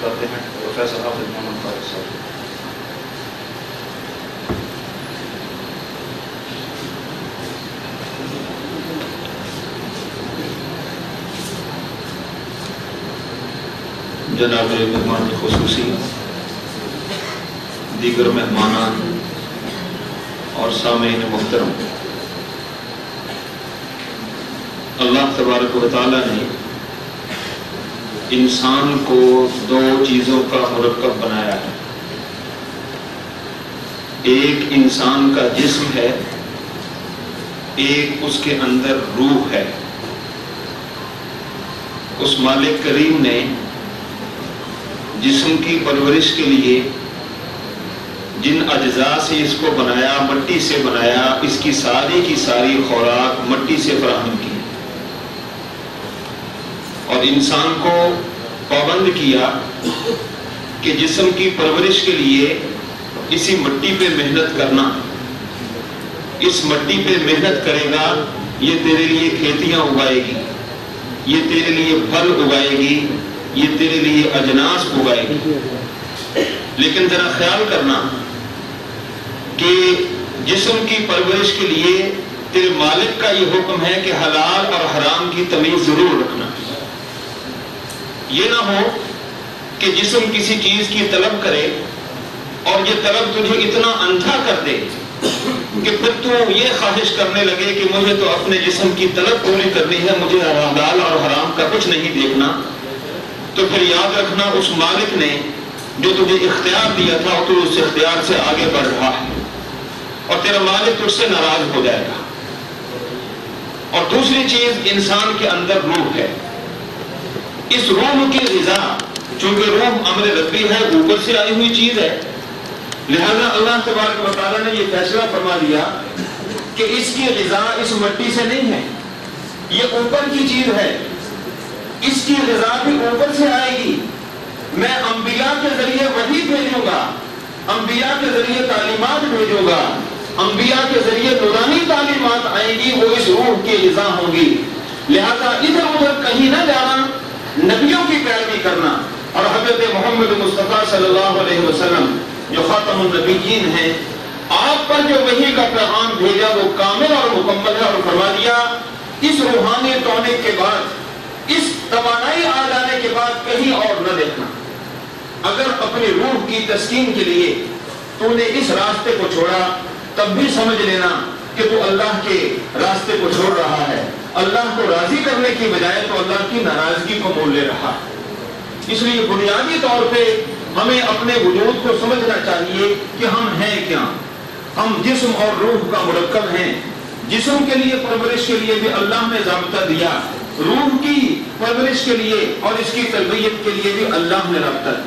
کرتے ہیں پروفیسر حافظ محمد طارق صاحب جناب مہمان کی خصوصی دیگر مہمان اور سامعین محترم، اللہ تبارک و تعالی نے انسان کو دو چیزوں کا مرکب بنایا ہے۔ ایک انسان کا جسم ہے، ایک اس کے اندر روح ہے۔ اس مالک کریم نے جسم کی پرورش کے لیے جن اجزاء سے اس کو بنایا، مٹی سے بنایا، اس کی ساری کی ساری خوراک مٹی سے فراہم کی۔ اور انسان کو پابند کیا کہ جسم کی پرورش کے لیے اسی مٹی پہ محنت کرنا۔ اس مٹی پہ محنت کرے گا، یہ تیرے لیے کھیتیاں اگائے گی، یہ تیرے لیے پھل اگائے گی، یہ تیرے لیے اجناس اگائے گی۔ لیکن ذرا خیال کرنا کہ جسم کی پرورش کے لیے تیرے مالک کا یہ حکم ہے کہ حلال اور حرام کی تمیز ضرور رکھنا۔ یہ نہ ہو کہ جسم کسی چیز کی طلب کرے اور یہ طلب تجھے اتنا اندھا کر دے کہ پھر تو یہ خواہش کرنے لگے کہ مجھے تو اپنے جسم کی طلب پوری کرنی ہے، مجھے حلال اور حرام کا کچھ نہیں دیکھنا۔ تو پھر یاد رکھنا اس مالک نے جو تجھے اختیار دیا تھا تو اس اختیار سے آگے بڑھ رہا ہے۔ اور تیرا مالک تجھ سے ناراض ہو جائے گا۔ اور دوسری چیز انسان کے اندر روح ہے۔ اس روح کی غذا، چونکہ روح امر ربی ہے، اوپر سے آئی ہوئی چیز ہے۔ لہذا اللہ تبارک و تعالیٰ نے یہ فیصلہ فرما دیا کہ اس کی غذا اس مٹی سے نہیں ہے، یہ اوپر کی چیز ہے۔ اس کی غذا بھی اوپر سے آئے گی۔ میں انبیاء کے ذریعے وہی بھیجوں گا، انبیاء کے ذریعے تعلیمات بھیجوں گا۔ انبیاء کے ذریعے نورانی تعلیمات آئیں گی، وہ اس روح کی غذا ہوں گی۔ لہذا ادھر ادھر کہیں نہ جانا نبیوں کی پیروی کرنا اور حضرت محمد مصطفیٰ صلی اللہ علیہ وسلم جو خاتم النبیین ہیں، آپ پر جو وحی کا پیغام بھیجا، وہ کامل اور مکمل ہے اور فرما دیا، اس روحانی تونے کے بعد، اس توانائی آ جانے کے بعد کہیں اور نہ دیکھنا۔ اگر اپنی روح کی تسکین کے لیے تو نے اس راستے کو چھوڑا، تب بھی سمجھ لینا کہ تو اللہ کے راستے کو چھوڑ رہا ہے۔ اللہ کو راضی کرنے کی بجائے تو اللہ کی ناراضگی کو مول لے رہا۔ ہے اس لیے بنیادی طور پہ ہمیں اپنے وجود کو سمجھنا چاہیے کہ ہم ہیں کیا۔ ہم جسم اور روح کا مرکب ہیں۔ جسم کے لیے پرورش کے لیے بھی اللہ نے ضابطہ دیا۔ روح کی پرورش کے لیے اور اس کی تربیت کے لیے بھی اللہ نے رابطہ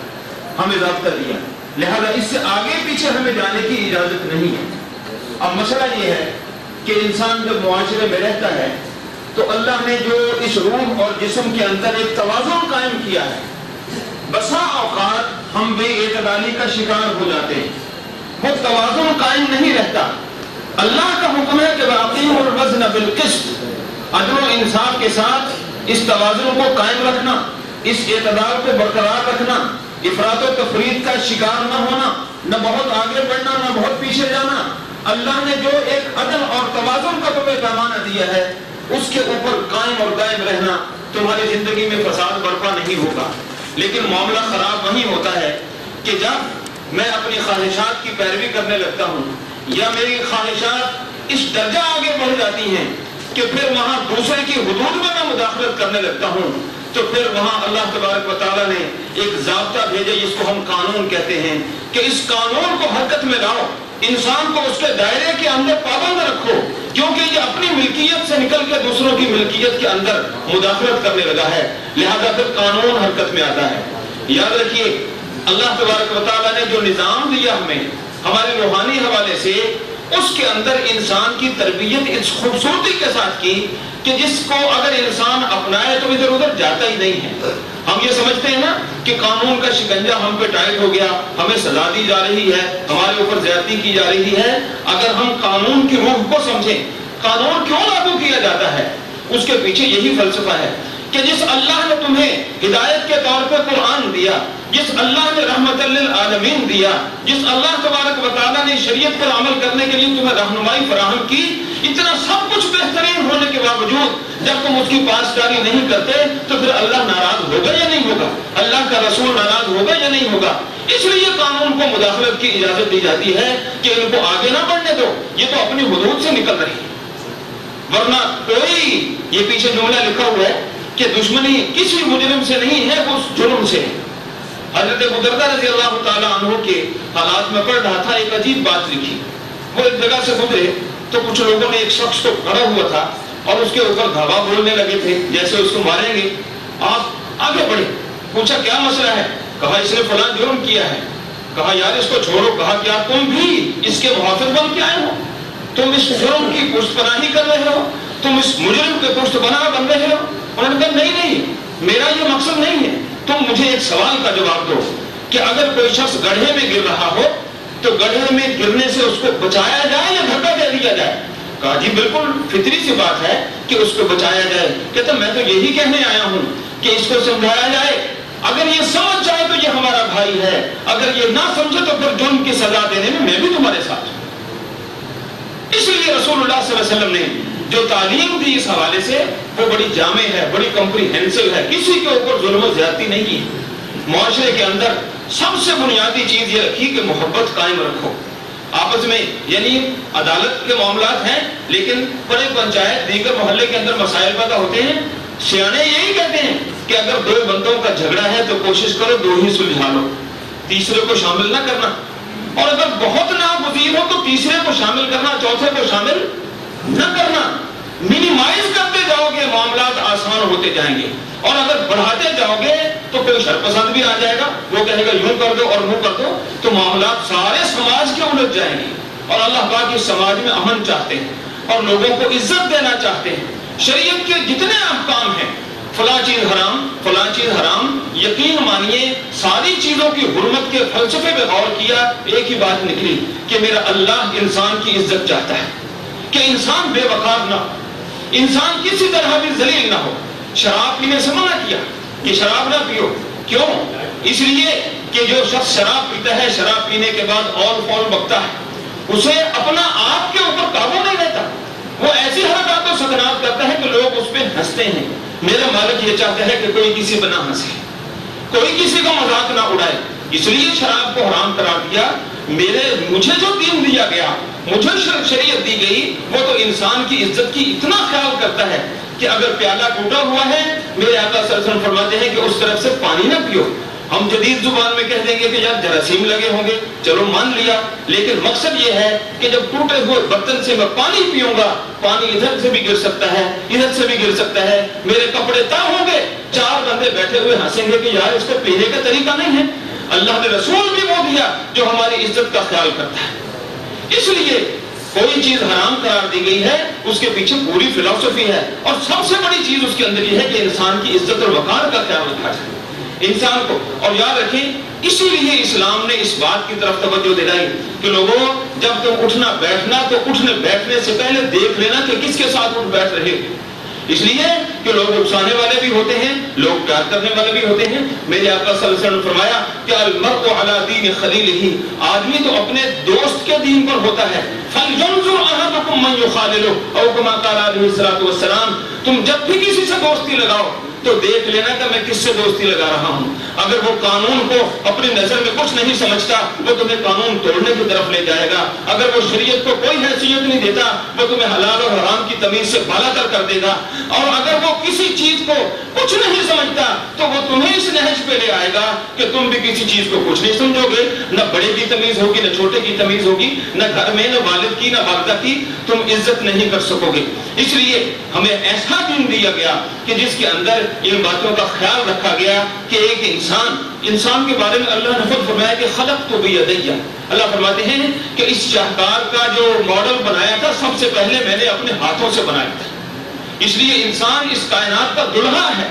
ہمیں ضابطہ دیا۔ لہذا اس سے آگے پیچھے ہمیں جانے کی اجازت نہیں ہے۔ اب مسئلہ یہ ہے کہ انسان جب معاشرے میں رہتا ہے تو اللہ نے جو اس روح اور جسم کے اندر ایک توازن قائم کیا ہے، بسا اوقات ہم بے اعتدالی کا شکار ہو جاتے ہیں۔ وہ توازن قائم نہیں رہتا۔ اللہ کا حکم ہے کہ واقعی اور وزن بالقسط۔ عدل و انصاف کے ساتھ اس توازن کو قائم رکھنا، اس اعتدال کو برقرار رکھنا افراد و تفرید کا شکار نہ ہونا، نہ بہت آگے بڑھنا، نہ بہت پیچھے جانا۔ اللہ نے جو ایک عدل اور توازن کا تمہیں پیمانہ دیا ہے اس کے اوپر قائم اور قائم رہنا تمہاری زندگی میں فساد برپا نہیں ہوگا۔ لیکن معاملہ خراب وہی ہوتا ہے کہ جب میں اپنی خواہشات کی پیروی کرنے لگتا ہوں یا میری خواہشات اس درجہ آگے بڑھ جاتی ہیں کہ پھر وہاں دوسرے کی حدود میں میں مداخلت کرنے لگتا ہوں، تو پھر وہاں اللہ تبارک و تعالیٰ نے ایک ضابطہ بھیجا، جس کو ہم قانون کہتے ہیں کہ اس قانون کو حرکت میں لاؤ۔ انسان کو اس کے دائرے کے اندر پابند رکھو، کیونکہ یہ اپنی ملکیت سے نکل کے دوسروں کی ملکیت کے اندر مداخلت کرنے لگا ہے۔ لہذا پھر قانون حرکت میں آتا ہے۔ یاد رکھیے، اللہ تبارک و تعالیٰ نے جو نظام دیا ہمیں ہمارے روحانی حوالے سے اس کے اندر انسان کی تربیت اس خوبصورتی کے ساتھ کی کہ جس کو اگر انسان اپنائے تو ادھر ادھر جاتا ہی نہیں ہے۔ ہم یہ سمجھتے ہیں نا کہ قانون کا شکنجہ ہم پہ ٹائٹ ہو گیا، ہمیں سزا دی جا رہی ہے، ہمارے اوپر زیادتی کی جا رہی ہے۔ اگر ہم قانون کی روح کو سمجھیں، قانون کیوں لاگو کیا جاتا ہے؟ اس کے پیچھے یہی فلسفہ ہے کہ جس اللہ نے تمہیں ہدایت کے طور پہ قرآن دیا جس اللہ نے رحمت للعالمین دیا، جس اللہ تبارک و تعالیٰ نے شریعت پر عمل کرنے کے لیے تمہیں رہنمائی فراہم کی، اتنا سب کچھ بہترین ہونے کے باوجود جب تم اس کی پاسداری نہیں کرتے تو پھر اللہ ناراض ہوگا یا نہیں ہوگا؟ اللہ کا رسول ناراض ہوگا یا نہیں ہوگا؟ اس لیے قانون کو مداخلت کی اجازت دی جاتی ہے کہ ان کو آگے نہ بڑھنے دو۔ یہ تو اپنی حدود سے نکل رہی ہے۔ ورنہ کوئی، یہ پیچھے جملہ لکھا ہوا ہے کہ دشمنی کسی مجرم سے نہیں ہے، وہ جرم سے ہے۔ حضرت بکردہ رضی اللہ تعالیٰ عنہ کے حالات میں پڑھ رہا تھا، ایک عجیب بات لکھی۔ وہ ایک جگہ سے گزرے تو کچھ لوگوں نے ایک شخص کو کھڑا ہوا تھا اور اس کے اوپر دھاوا بولنے لگے تھے، جیسے اس کو ماریں گے۔ آپ آگے بڑھے پوچھا، کیا مسئلہ ہے؟ کہا، اس نے فلاں جرم کیا ہے۔ کہا، یار، اس کو چھوڑو۔ کہا، کیا تم بھی اس کے محافظ بن کے آئے ہو؟ تم اس جرم کی پشت پناہی کر رہے ہو؟ تم اس مجرم کے پشت بنا بن رہے ہو؟ انہوں نے کہا، نہیں نہیں، میرا یہ مقصد نہیں ہے۔ تم مجھے ایک سوال کا جواب دو کہ اگر کوئی شخص گڑھے میں گر رہا ہو تو گڑھے میں گرنے سے اس کو بچایا جائے یا دھکا دے دیا جائے؟ کہا جی بالکل فطری سی بات ہے کہ اس کو بچایا جائے۔ کہتا، میں تو یہی کہنے آیا ہوں کہ اس کو سمجھایا جائے۔ اگر یہ سمجھ جائے تو یہ ہمارا بھائی ہے۔ اگر یہ نہ سمجھے تو پھر جرم کی سزا دینے میں میں بھی تمہارے ساتھ ہوں۔ اس لیے رسول اللہ صلی اللہ علیہ وسلم نے جو تعلیم دی اس حوالے سے وہ بڑی جامع ہے، بڑی کمپریہنسو ہے، کسی کے اوپر ظلم و زیادتی نہیں کی معاشرے کے اندر سب سے بنیادی چیز یہ رکھی کہ محبت قائم رکھو۔ آپس میں یعنی عدالت کے معاملات ہیں، لیکن بڑے پنچایت، دیگر محلے کے اندر مسائل پیدا ہوتے ہیں۔ سیانے یہی کہتے ہیں کہ اگر دو بندوں کا جھگڑا ہے تو کوشش کرو دو ہی سلجھا لو۔ تیسرے کو شامل نہ کرنا۔ اور اگر بہت ناگزیر ہو تو تیسرے کو شامل کرنا، چوتھے کو شامل نہ کرنا۔ منیمائز کرتے جاؤ گے، معاملات آسان ہوتے جائیں گے۔ اور اگر بڑھاتے جاؤ گے تو کوئی شرپسند بھی آ جائے گا۔ وہ کہے گا، یوں کر دو اور وہ کر دو۔ تو معاملات سارے سماج کے الجھ جائیں گے۔ اور اللہ پاک اس سماج میں امن چاہتے ہیں اور لوگوں کو عزت دینا چاہتے ہیں۔ شریعت کے جتنے احکام ہیں۔ فلاں چیز حرام، فلاں چیز حرام۔ یقین مانیے، ساری چیزوں کی حرمت کے فلسفے پہ غور کیا، ایک ہی بات نکلی کہ میرا اللہ انسان کی عزت چاہتا ہے۔ کہ انسان بے وقار نہ ہو۔ انسان کسی طرح بھی ذلیل نہ ہو۔ شراب پینے سے منع کیا کہ شراب نہ پیو۔ کیوں؟ اس لیے کہ جو شخص شراب پیتا ہے، شراب پینے کے بعد اور فول بکتا ہے، اسے اپنا آپ کے اوپر قابو نہیں رہتا۔ وہ ایسی حرکات و سکنات کرتا ہے کہ لوگ اس پہ ہنستے ہیں۔ میرا مالک یہ چاہتا ہے کہ کوئی کسی پہ نہ ہنسے۔ کوئی کسی کا مذاق نہ اڑائے۔ اس لیے شراب کو حرام قرار دیا۔ میرے، مجھے جو دین دیا گیا مجھے شریعت دی گئی، وہ تو انسان کی عزت کی اتنا خیال کرتا ہے کہ اگر پیالہ ٹوٹا ہوا ہے، میرے آقا صلی اللہ علیہ وسلم فرماتے ہیں کہ اس طرف سے پانی نہ پیو۔ ہم جدید زبان میں کہہ دیں گے کہ یار جراثیم لگے ہوں گے، چلو مان لیا۔ لیکن مقصد یہ ہے کہ جب ٹوٹے ہوئے برتن سے میں پانی پیوں گا، پانی ادھر سے بھی گر سکتا ہے، ادھر سے بھی گر سکتا ہے۔ میرے کپڑے تا ہوں گے۔ چار بندے بیٹھے ہوئے ہنسیں گے کہ یار اس کو پینے کا طریقہ نہیں ہے۔ اللہ نے رسول بھی وہ دیا جو ہماری عزت کا خیال کرتا ہے۔ اس لیے کوئی چیز حرام قرار دی گئی ہے، اس کے پیچھے پوری فلسفی ہے۔ اور سب سے بڑی چیز اس کے اندر یہ ہے کہ انسان کی عزت اور وقار کا خیال رکھا جائے انسان کو۔ اور یاد رکھیں، اسی لیے اسلام نے اس بات کی طرف توجہ دلائی کہ لوگوں، جب تم اٹھنا بیٹھنا تو اٹھنے بیٹھنے سے پہلے دیکھ لینا کہ کس کے ساتھ اٹھ بیٹھ رہے ہو۔ اس لیے کہ لوگ اکسانے والے بھی ہوتے ہیں، لوگ پیار کرنے والے بھی ہوتے ہیں۔ میرے آقا صلی اللہ علیہ وسلم نے فرمایا کہ المرء علی دین خلیل ہی آدمی تو اپنے دوست کے دین پر ہوتا ہے۔ فَلْيَنْظُرْ أَحَدُكُمْ مَنْ يُخَالِلُهُ۔ او كما قال علیہ الصلوۃ والسلام، تم جب بھی کسی سے دوستی لگاؤ تو دیکھ لینا کہ میں کس سے دوستی لگا رہا ہوں۔ اگر وہ قانون کو اپنی نظر میں کچھ نہیں سمجھتا، وہ تمہیں قانون توڑنے کی طرف لے جائے گا۔ اگر وہ شریعت کو کوئی حیثیت نہیں دیتا، وہ تمہیں حلال اور حرام کی تمیز سے بالا تر کر دے گا۔ اور اگر وہ کسی چیز کو کچھ نہیں سمجھتا، تو وہ تمہیں اس نہج پہ لے آئے گا کہ تم بھی کسی چیز کو کچھ نہیں سمجھو گے۔ نہ بڑے کی تمیز ہوگی، نہ چھوٹے کی تمیز ہوگی، نہ گھر میں، نہ والد کی، نہ والدہ کی۔ تم عزت نہیں کر سکو گے۔ اس لیے ہمیں ایسا دن دیا گیا کہ جس کے اندر ان باتوں کا خیال رکھا گیا کہ ایک انسان انسان کے بارے میں اللہ نے خود فرمایا کہ خلق تو بھی ادیا اللہ فرماتے ہیں کہ اس شاہکار کا جو ماڈل بنایا تھا، سب سے پہلے میں نے اپنے ہاتھوں سے بنایا تھا۔ اس لیے انسان اس کائنات کا دلہا ہے۔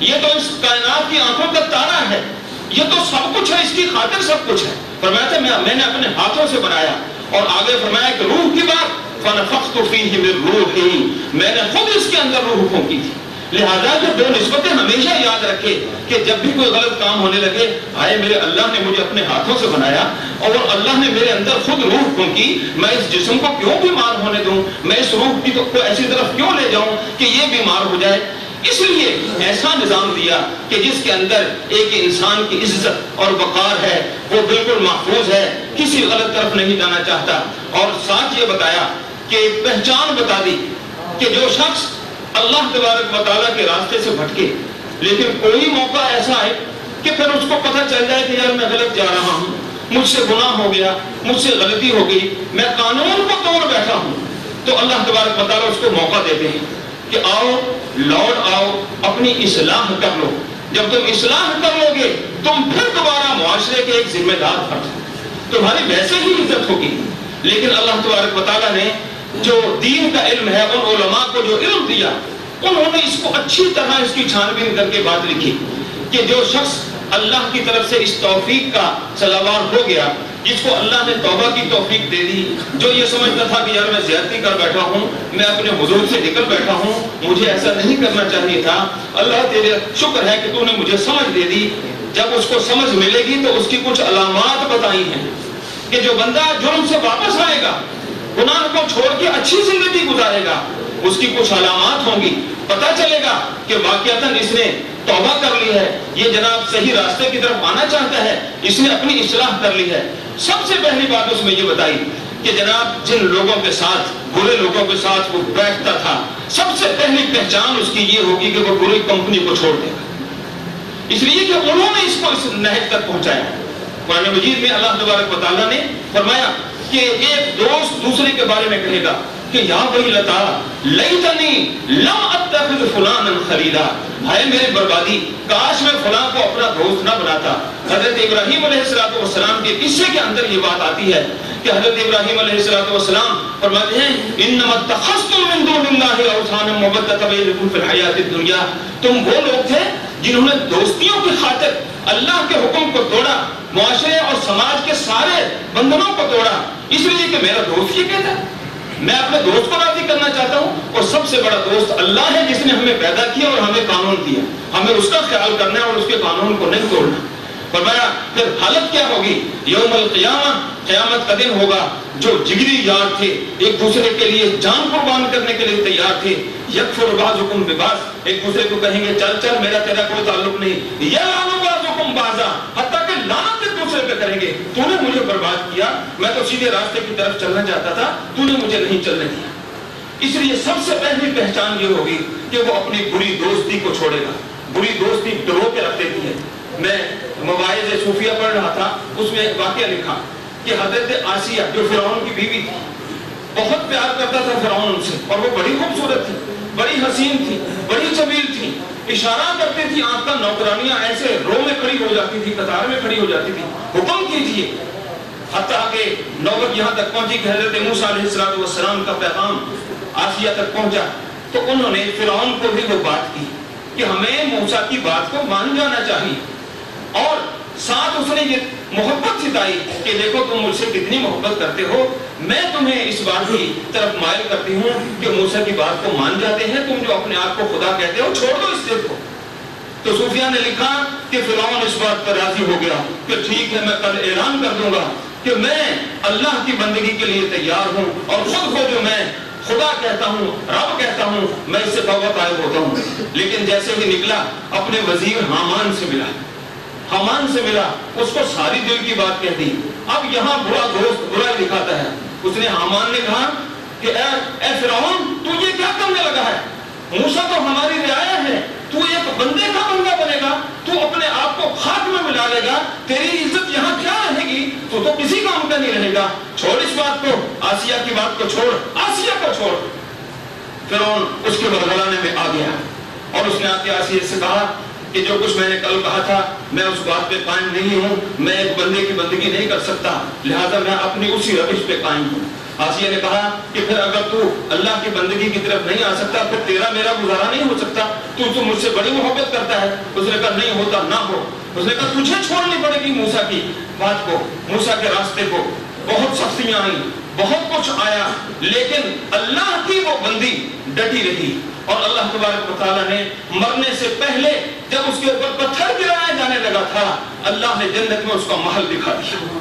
یہ تو اس کائنات کی آنکھوں کا تارا ہے۔ یہ تو سب کچھ ہے، اس کی خاطر سب کچھ ہے۔ فرمایا تھا، میں نے اپنے ہاتھوں سے بنایا۔ اور آگے فرمایا کہ روح کی بات، فَنَفَخْتُ فِيهِ مِن رُوحِي میں نے خود اس کے اندر روح پھونکی تھی۔ لہذا جو دو نسبتیں ہمیشہ یاد رکھے کہ جب بھی کوئی غلط کام ہونے لگے، آئے میرے اللہ نے مجھے اپنے ہاتھوں سے بنایا اور اللہ نے میرے اندر خود روح پھونکی میں اس جسم کو کیوں بیمار ہونے دوں؟ میں اس روح کی کو ایسی طرف کیوں لے جاؤں کہ یہ بیمار ہو جائے؟ اس لیے ایسا نظام دیا کہ جس کے اندر ایک انسان کی عزت اور وقار ہے، وہ بالکل محفوظ ہے، کسی غلط طرف نہیں جانا چاہتا۔ اور ساتھ یہ بتایا کہ پہچان بتا دی کہ جو شخص اللہ تبارک و تعالیٰ کے راستے سے بھٹکے۔ لیکن کوئی موقع ایسا ہے کہ پھر اس کو پتہ چل جائے کہ یار میں غلط جا رہا ہوں، مجھ سے گناہ ہو گیا، مجھ سے غلطی ہو گئی، میں قانون کو توڑ بیٹھا ہوں۔ تو اللہ تبارک و تعالیٰ اس کو موقع دیتے ہیں کہ آؤ، لوٹ آؤ، اپنی اصلاح کر لو۔ جب تم اصلاح کر لو گے، تم پھر دوبارہ معاشرے کے ایک ذمہ دار فرض تمہاری ویسے ہی عزت ہوگی۔ لیکن اللہ تبارک و تعالیٰ نے جو دین کا علم ہے، ان علماء کو جو علم دیا، انہوں نے اس کو اچھی طرح اس کی چھان بین کر کے بات لکھی کہ جو شخص اللہ کی طرف سے اس توفیق کا سلاوار ہو گیا، جس کو اللہ نے توبہ کی توفیق دے دی، جو یہ سمجھتا تھا کہ یار میں زیادتی کر بیٹھا ہوں، میں اپنے حدود سے نکل بیٹھا ہوں، مجھے ایسا نہیں کرنا چاہیے تھا، اللہ تیرے شکر ہے کہ تو نے مجھے سمجھ دے دی۔ جب اس کو سمجھ ملے گی تو اس کی کچھ علامات بتائی ہیں کہ جو بندہ جرم سے واپس آئے گا گناہ کو چھوڑ کے اچھی زندگی گزارے گا۔ اس کی کچھ علامات ہوں گی۔ پتا چلے گا کہ واقعتاً اس نے توبہ کر لی ہے۔ یہ جناب صحیح راستے کی طرف آنا چاہتا ہے۔ اس نے اپنی اصلاح کر لی ہے۔ سب سے پہلی بات اس میں یہ بتائی کہ جناب جن لوگوں کے ساتھ، برے لوگوں کے ساتھ وہ بیٹھتا تھا، سب سے پہلی پہچان اس کی یہ ہوگی کہ وہ بری کمپنی کو چھوڑ دے گا۔ اس لیے کہ انہوں نے اس کو اس نہج تک پہنچایا۔ قرآن مجید میں اللہ تبارک و تعالیٰ نے فرمایا کہ ایک دوست دوسرے کے بارے میں کہے گا کہ یا ویلتا لیتنی لم اتخذ فلانا خلیلا۔ ہائے میری بربادی، کاش میں فلاں کو اپنا دوست نہ بناتا۔ حضرت ابراہیم علیہ السلام کے قصے کے اندر یہ بات آتی ہے کہ حضرت ابراہیم علیہ السلام فرماتے ہیں، انما اتخذتم من دون اللہ اوثانا مبدۃ بینکم فی الحیات الدنیا۔ تم وہ لوگ تھے جنہوں نے دوستیوں کی خاطر اللہ کے حکم کو توڑا معاشرے اور سماج کے سارے بندنوں کو توڑا۔ اس لیے کہ میرا دوست یہ کہتا ہے، میں اپنے دوست کو راضی کرنا چاہتا ہوں اور سب سے بڑا دوست اللہ ہے جس نے ہمیں پیدا کیا اور ہمیں قانون دیا۔ ہمیں اس کا خیال کرنا ہے اور اس کے قانون کو نہیں توڑنا۔ فرمایا، پھر حالت کیا ہوگی؟ یوم القیامہ، قیامت کا دن ہوگا۔ جو جگری یار تھے، ایک دوسرے کے لیے جان قربان کرنے کے لیے تیار تھے۔ یکفر بعضکم ببعض۔ ایک دوسرے کو کہیں گے، چل چل، میرا تیرا کوئی تعلق نہیں۔ یا لانو بعضکم بعضا، حتیٰ کہ لعنت ایک دوسرے پہ کریں گے تو نے مجھے برباد کیا، میں تو سیدھے راستے کی طرف چلنا چاہتا تھا تو نے مجھے نہیں چلنے دیا۔ اس لیے سب سے پہلی پہچان یہ ہوگی کہ وہ اپنی بری دوستی کو چھوڑے گا۔ بری دوستی ڈرو کے رکھ دیتی ہے۔ میں مواعظ صوفیہ پڑھ رہا تھا، اس میں ایک واقعہ لکھا کہ حضرت آسیہ، جو فرعون کی بیوی تھی، بہت پیار کرتا تھا فرعون ان سے اور وہ بڑی خوبصورت تھی، بڑی حسین تھی، بڑی چبیل تھی۔ اشارہ کرتے تھی آپ کا نوکرانیاں ایسے رو میں کھڑی ہو جاتی تھی قطار میں کھڑی ہو جاتی تھی حکم کیجیے۔ حتیٰ کہ نوبت یہاں تک پہنچی کہ حضرت موسیٰ علیہ السلام کا پیغام آسیہ تک پہنچا۔ تو انہوں نے فرعون کو بھی وہ بات کی کہ ہمیں موسیٰ کی بات کو مان جانا چاہیے۔ اور ساتھ اس نے یہ محبت ستائی کہ دیکھو تم مجھ سے کتنی محبت کرتے ہو۔ میں تمہیں اس بات کی طرف مائل کرتی ہوں کہ موسیٰ کی بات کو مان جاتے ہیں۔ تم جو اپنے آپ کو خدا کہتے ہو، چھوڑ دو اس دل کو تو صوفیہ نے لکھا کہ فرعون اس بات پر راضی ہو گیا کہ ٹھیک ہے، میں کل اعلان کر دوں گا کہ میں اللہ کی بندگی کے لیے تیار ہوں اور خود کو جو میں خدا کہتا ہوں، رب کہتا ہوں، میں اس سے توبہ طائب ہوتا ہوں۔ لیکن جیسے ہی نکلا، اپنے وزیر حامان سے ملا۔ حمان سے ملا اس کو ساری دل کی بات کہہ دی۔ اب یہاں برا دوست برا دکھاتا ہے۔ اس نے حامان نے کہا کہ اے, اے فرعون تو یہ کیا کرنے لگا ہے؟ موسیٰ تو ہماری رعایا ہے۔ تو ایک بندے کا بندہ بنے گا۔ تو اپنے آپ کو خاک میں ملا لے گا۔ تیری عزت یہاں کیا رہے گی؟ تو تو کسی کام کا نہیں رہے گا۔ چھوڑ اس بات کو۔ آسیہ کی بات کو چھوڑ۔ آسیہ کو چھوڑ۔ فرعون اس کے بدغلانے میں آ گیا اور اس نے آ کے آسیہ سے کہا کہ جو کچھ میں نے کل کہا تھا، میں اس بات پہ قائم نہیں ہوں، میں ایک بندے کی بندگی نہیں کر سکتا، لہذا میں اپنی اسی روش پہ قائم ہوں۔ آسیہ نے کہا کہ پھر اگر تو اللہ کی بندگی کی طرف نہیں آ سکتا، پھر تیرا میرا گزارا نہیں ہو سکتا۔ تو تو مجھ سے بڑی محبت کرتا ہے۔ اس نے کہا، نہیں ہوتا، نہ ہو۔ اس نے کہا، تجھے چھوڑنی پڑے گی موسیٰ کی بات کو، موسیٰ کے راستے کو۔ بہت سختیاں آئیں، بہت کچھ آیا، لیکن اللہ کی وہ بندی ڈٹی رہی۔ اور اللہ تبارک تعالیٰ نے مرنے سے پہلے جب اس کے اوپر پتھر گرایا جانے لگا تھا، اللہ نے جنت میں اس کا محل دکھا دیا۔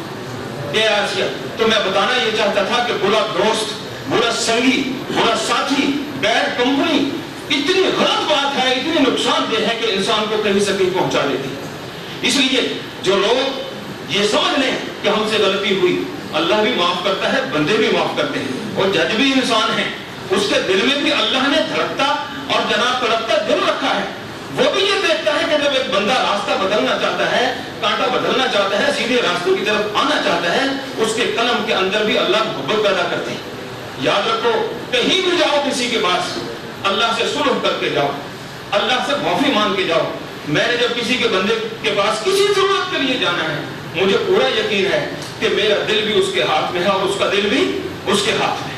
اے آسیہ تو میں بتانا یہ چاہتا تھا کہ برا دوست، برا سنگی، برا ساتھی، بیڈ کمپنی، اتنی غلط بات ہے، اتنی نقصان دہ ہے کہ انسان کو کہیں سے کہیں پہنچا دیتی۔ اس لیے جو لوگ یہ سمجھ لیں کہ ہم سے غلطی ہوئی، اللہ بھی معاف کرتا ہے، بندے بھی معاف کرتے ہیں۔ اور جج بھی انسان ہے اس کے دل میں بھی اللہ نے دھڑکتا اور جناب تڑپتا دل رکھا ہے۔ وہ بھی یہ دیکھتا ہے کہ جب ایک بندہ راستہ بدلنا چاہتا ہے، کانٹا بدلنا چاہتا ہے، سیدھے راستے کی طرف آنا چاہتا ہے، اس کے قلم کے اندر بھی اللہ محبت پیدا کرتے ہیں۔ یاد رکھو، کہیں بھی جاؤ کسی کے پاس، اللہ سے سلح کر کے جاؤ، اللہ سے معافی مانگ کے جاؤ۔ میں نے جب کسی کے بندے کے پاس کسی ضرورت کے لیے جانا ہے، مجھے پورا یقین ہے کہ میرا دل بھی اس کے ہاتھ میں ہے اور اس کا دل بھی اس کے ہاتھ میں ہے۔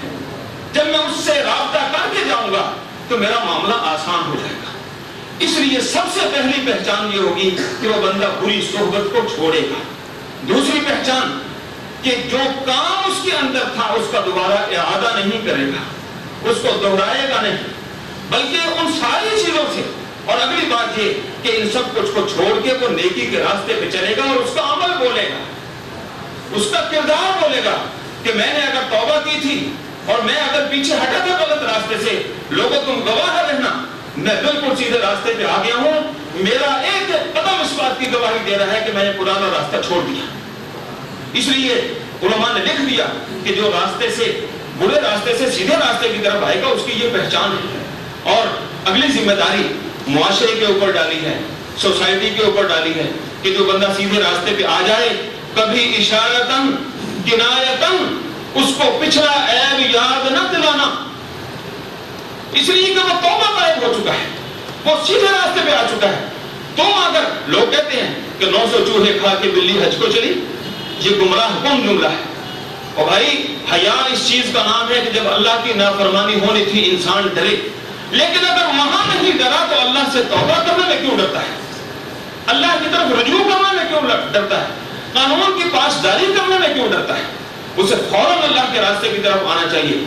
جب میں اس سے رابطہ کر کے جاؤں گا تو میرا معاملہ آسان ہو جائے گا۔ اس لیے سب سے پہلی پہچان یہ ہوگی کہ وہ بندہ بری صحبت کو چھوڑے گا۔ دوسری پہچان کہ جو کام اس کے اندر تھا اس کا دوبارہ اعادہ نہیں کرے گا، اس کو دوہرائے گا نہیں۔ بلکہ ان ساری چیزوں سے۔ اور اگلی بات یہ کہ ان سب کچھ کو چھوڑ کے وہ نیکی کے راستے پہ چلے گا اور اس کا عمل بولے گا۔ اس کا کردار بولے گا کہ میں نے اگر توبہ کی تھی اور میں اگر پیچھے ہٹا تھا غلط راستے سے، لوگوں تم گواہ رہنا۔ میں بالکل سیدھے راستے پہ آ گیا ہوں۔ میرا ایک قدم اس بات کی گواہی دے رہا ہے کہ میں نے پرانا راستہ چھوڑ دیا۔ اس لیے علماء نے لکھ دیا کہ جو راستے سے، برے راستے سے سیدھے راستے کی طرف آئے گا، اس کی یہ پہچان ہے۔ اور اگلی ذمہ داری معاشرے کے اوپر ڈالی ہے، سوسائٹی کے اوپر ڈالی ہے کہ جو بندہ سیدھے راستے پہ آ جائے، کبھی اشارتن کنایتن اس کو پچھلا عیب یاد نہ دلانا۔ اس لیے کہ وہ توبہ قائب ہو چکا ہے۔ وہ سیدھے راستے پہ آ چکا ہے۔ تو اگر لوگ کہتے ہیں کہ نو سو چوہے کھا کے بلی حج کو چلی، یہ گمراہ کون جملہ ہے؟ اور بھائی، حیا اس چیز کا نام ہے کہ جب اللہ کی نافرمانی ہونی تھی، انسان ڈرے۔ لیکن اگر وہاں نہیں ڈرا، تو اللہ سے توبہ کرنے میں کیوں ڈرتا ہے؟ اللہ کی طرف رجوع کرنے میں کیوں ڈرتا ہے؟ قانون کی پاسداری کرنے میں کیوں ڈرتا ہے؟ اسے فوراً اللہ کے راستے کی طرف آنا چاہیے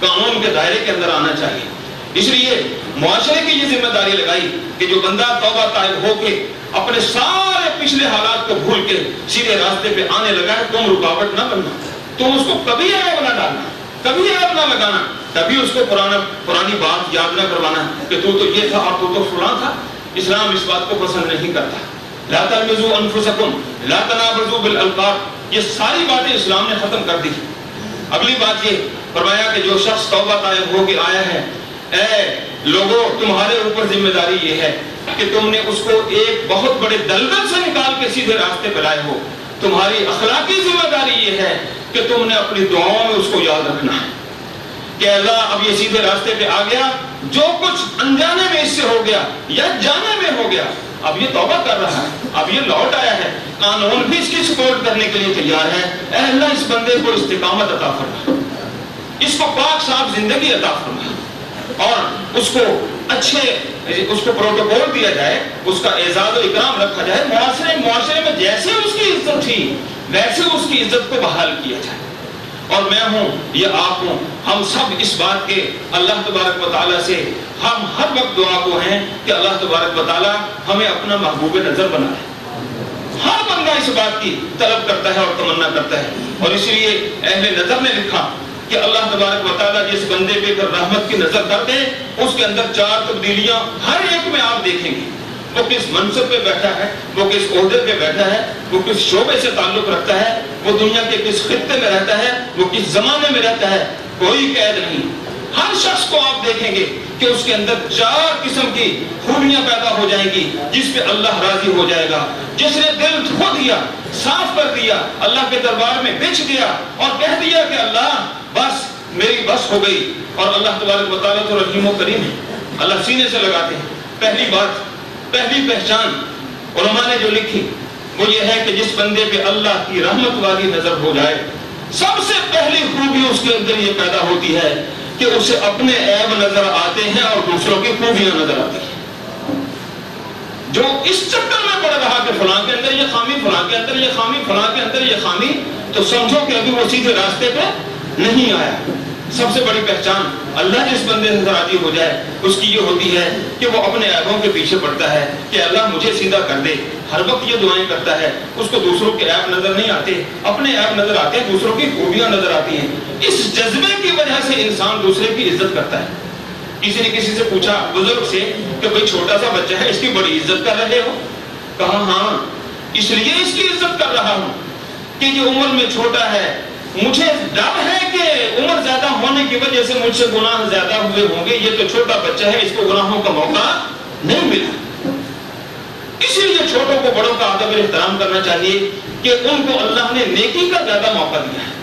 قانون کے دائرے کے اندر آنا چاہیے۔ اس لیے معاشرے کی یہ ذمہ داری لگائی کہ جو بندہ توبہ طائب ہو کے اپنے سارے پچھلے حالات کو بھول کے سیدھے راستے پہ آنے لگا ہے، تم رکاوٹ نہ بننا۔ تم اس کو کبھی عیب نہ ڈالنا، کبھی عیب نہ لگانا، تبھی اس کو پرانا پرانی بات یاد نہ کروانا کہ تو تو یہ تھا اور تو تو فلاں تھا۔ اسلام اس بات کو پسند نہیں کرتا۔ لا تلمزو انفسکم، لا تنابزو بالالقاب۔ یہ ساری باتیں اسلام نے ختم کر دی۔ اگلی بات یہ، فرمایا کہ جو شخص توبہ طائب ہو کے آیا ہے، اے لوگوں تمہارے اوپر ذمہ داری یہ ہے کہ تم نے اس کو ایک بہت بڑے دلدل سے نکال کے سیدھے راستے پہ لائے ہو۔ تمہاری اخلاقی ذمہ داری یہ ہے کہ تم نے اپنی دعاؤں میں اس کو یاد رکھنا ہے۔ کہ اللہ اب یہ سیدھے راستے پہ آ گیا، جو کچھ انجانے میں اس سے ہو گیا یا جانے میں ہو گیا اب یہ توبہ کر رہا ہے۔ اب یہ لوٹ آیا ہے۔ قانون بھی اس کی سپورٹ کرنے کے لیے تیار ہے۔ اے اللہ اس بندے کو استقامت عطا فرما اس کو پاک صاحب زندگی عطا فرما اور اس کو اچھے، اس کو پروٹوکول دیا جائے، اس کا اعزاز و اکرام رکھا جائے، معاشرے معاشرے میں جیسے اس کی عزت تھی، ویسے اس کی عزت کو بحال کیا جائے۔ اور میں ہوں، یہ آپ ہوں۔ ہم سب اس بات کے اللہ تبارک و تعالیٰ سے ہم ہر وقت دعا کو ہیں کہ اللہ تبارک و تعالیٰ ہمیں اپنا محبوب نظر بنائے۔ ہر بندہ اس بات کی طلب کرتا ہے اور تمنا کرتا ہے۔ اور اسی لیے اہل نظر نے لکھا کہ اللہ تبارک و تعالیٰ جس بندے پہ رحمت کی نظر کرتے اس کے اندر چار تبدیلیاں ہر ایک میں آپ دیکھیں گے۔ وہ کس منصب پہ بیٹھا ہے، وہ کس عہدے پہ بیٹھا ہے، وہ کس شعبے سے تعلق رکھتا ہے، وہ دنیا کے کس خطے میں رہتا ہے، وہ کس زمانے میں رہتا ہے، کوئی قید نہیں۔ ہر شخص کو آپ دیکھیں گے کہ اس کے اندر چار قسم کی خوبیاں پیدا ہو جائیں گی، جس پہ اللہ راضی ہو جائے گا۔ جس نے دل دھو دیا، صاف کر دیا، اللہ کے دربار میں بچ دیا اور کہہ دیا کہ اللہ، بس، میری بس ہو گئی۔ اور اللہ تبارک و تعالیٰ تو رحیم و کریم ہے۔ اللہ سینے سے لگاتے ہیں۔ پہلی بات پہلی پہچان علماء نے جو لکھی وہ یہ ہے کہ جس بندے پہ اللہ کی رحمت والی نظر ہو جائے، سب سے پہلی خوبی اس کے اندر یہ پیدا ہوتی ہے کہ اسے اپنے عیب نظر آتے ہیں اور دوسروں کی خوبیاں نظر آتی ہیں۔ جو اس چکر میں پڑ رہا کہ فلاں کے اندر یہ خامی، فلاں کے اندر یہ خامی، فلاں کے اندر یہ خامی، تو سمجھو کہ ابھی وہ سیدھے راستے پہ نہیں آیا۔ سب سے بڑی پہچان اللہ جس بندے سے راضی ہو جائے، اس کی یہ ہوتی ہے کہ وہ اپنے عیبوں کے پیچھے پڑتا ہے کہ اللہ مجھے سیدھا کر دے۔ ہر وقت یہ دعائیں کرتا ہے، اس کو دوسروں کے عیب نظر نہیں آتے، اپنے عیب نظر آتے ہیں دوسروں کی خوبیاں نظر آتی ہیں۔ اس جذبے کی وجہ سے انسان دوسرے کی عزت کرتا ہے۔ کسی نے کسی سے پوچھا، بزرگ سے، کہ بھئی چھوٹا سا بچہ ہے، اس کی بڑی عزت کر رہے ہو؟ کہا ہاں۔ اس لیے اس کی عزت کر رہا ہوں کہ یہ عمر میں چھوٹا ہے مجھے ڈر ہے کہ عمر زیادہ ہونے کی وجہ سے مجھ سے گناہ زیادہ ہوئے ہوں گے۔ یہ تو چھوٹا بچہ ہے، اس کو گناہوں کا موقع نہیں ملا۔ اسی لیے چھوٹوں کو بڑوں کا ادب احترام کرنا چاہیے کہ ان کو اللہ نے نیکی کا زیادہ موقع دیا ہے۔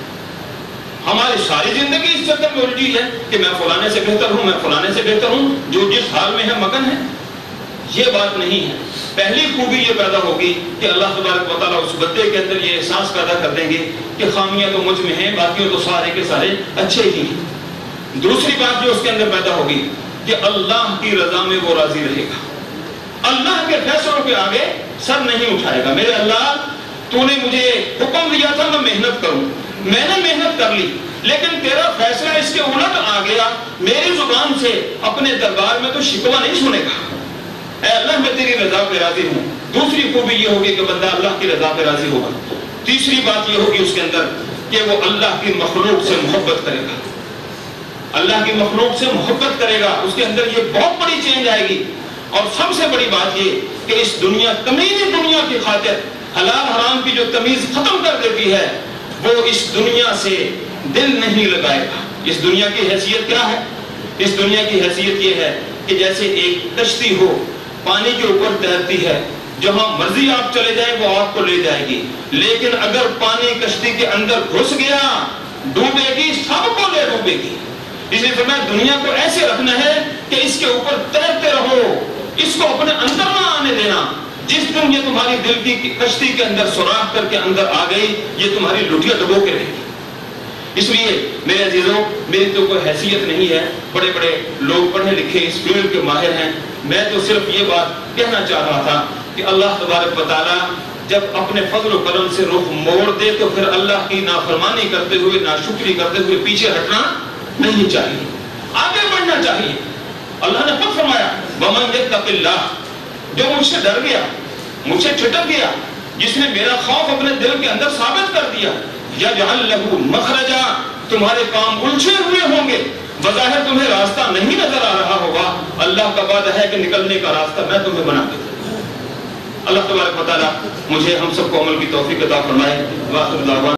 ہماری ساری زندگی اس چکر میں الٹی ہے کہ میں فلانے سے بہتر ہوں، میں فلانے سے بہتر ہوں۔ جو جس حال میں ہے، مگن ہے۔ یہ بات نہیں ہے۔ پہلی خوبی یہ پیدا ہوگی کہ اللہ تبارک و تعالیٰ اس بدے کے اندر یہ احساس پیدا کر دیں گے کہ خامیاں تو مجھ میں ہیں، باقیوں تو سارے کے سارے اچھے ہی ہیں۔ دوسری بات جو اس کے اندر پیدا ہوگی کہ اللہ کی رضا میں وہ راضی رہے گا۔ اللہ کے فیصلوں کے آگے سر نہیں اٹھائے گا۔ میرے اللہ تو نے مجھے حکم دیا تھا، میں محنت کروں۔ میں نے محنت کر لی، لیکن تیرا فیصلہ اس کے الٹ آ گیا۔ میری زبان سے اپنے دربار میں تو شکوہ نہیں سنے گا۔ اے اللہ، میں تیری رضا پہ راضی ہوں۔ دوسری خوبی یہ ہوگی کہ بندہ اللہ کی رضا پہ راضی ہوگا۔ تیسری بات یہ ہوگی اس کے اندر کہ وہ اللہ کی مخلوق سے محبت کرے گا۔ اللہ کی مخلوق سے محبت کرے گا۔ اس کے اندر یہ بہت بڑی چینج آئے گی۔ اور سب سے بڑی بات یہ کہ اس دنیا تمیزی دنیا کی خاطر، حلال حرام کی جو تمیز ختم کر دیتی ہے، وہ اس دنیا سے دل نہیں لگائے گا۔ اس دنیا کی حیثیت کیا ہے؟ اس دنیا کی حیثیت یہ ہے کہ جیسے ایک کشتی ہو پانی کے اوپر تیرتی ہے۔ جہاں مرضی آپ چلے جائیں، وہ آپ کو لے جائے گی۔ لیکن اگر پانی کشتی کے اندر گھس گیا، ڈوبے گی، سب کو لے ڈوبے گی۔ اس لیے فرمایا، دنیا کو ایسے رکھنا ہے کہ اس کے اوپر تیرتے رہو۔ اس کو اپنے اندر نہ آنے دینا۔ جس دن یہ تمہاری دل کی کشتی کے اندر سوراخ کر کے اندر آ گئی، یہ تمہاری لٹیا ڈبو کے رہے گی۔ اس لیے میرے عزیزوں، میری تو کوئی حیثیت نہیں ہے۔ بڑے بڑے لوگ پڑھے لکھے اس فیلڈ کے ماہر ہیں۔ میں تو صرف یہ بات کہنا چاہ رہا تھا کہ اللہ تبارک و تعالیٰ جب اپنے فضل و کرم سے رخ موڑ دے تو پھر اللہ کی نافرمانی کرتے ہوئے، ناشکری کرتے ہوئے پیچھے ہٹنا نہیں چاہیے۔ آگے بڑھنا چاہیے۔ اللہ نے خود فرمایا، ومن یتق اللہ جو مجھ سے ڈر گیا، مجھ سے چھٹک گیا، جس نے میرا خوف اپنے دل کے اندر ثابت کر دیا، یجعل له مخرجا تمہارے کام الجھے ہوئے ہوں گے۔ بظاہر تمہیں راستہ نہیں نظر آ رہا ہوگا۔ اللہ کا وعدہ ہے کہ نکلنے کا راستہ میں تمہیں بنا دوں۔ اللہ تبارک و تعالیٰ مجھے ہم سب کو عمل کی توفیق عطا فرمائے۔ واخر